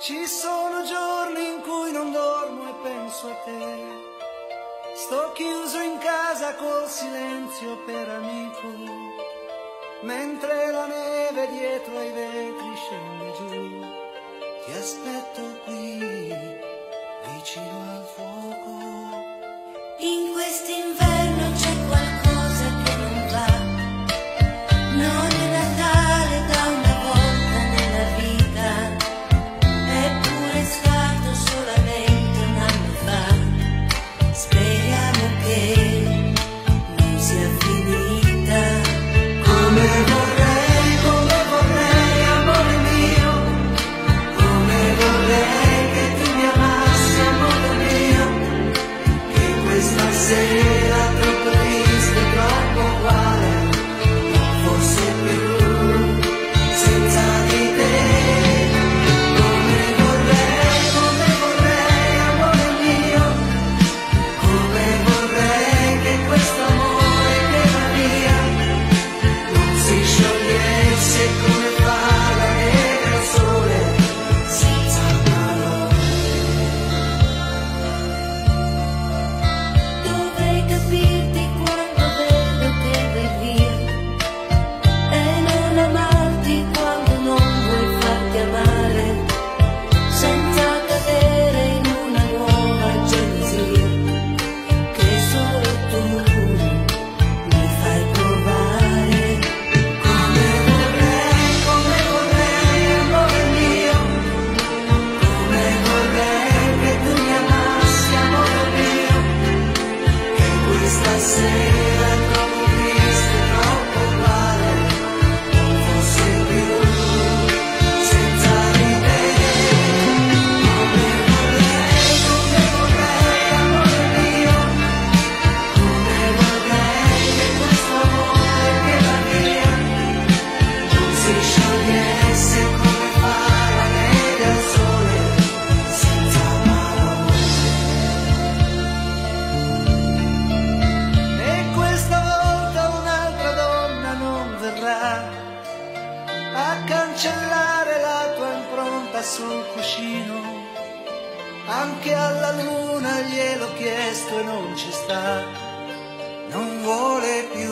Ci sono giorni in cui non dormo e penso a te. Sto chiuso in casa col silenzio per amico, mentre la neve dietro ai vetri scende giù. Ti aspetto qui. cancellare la tua impronta sul cuscino. Anche alla luna gliel'ho chiesto e non ci sta, non vuole più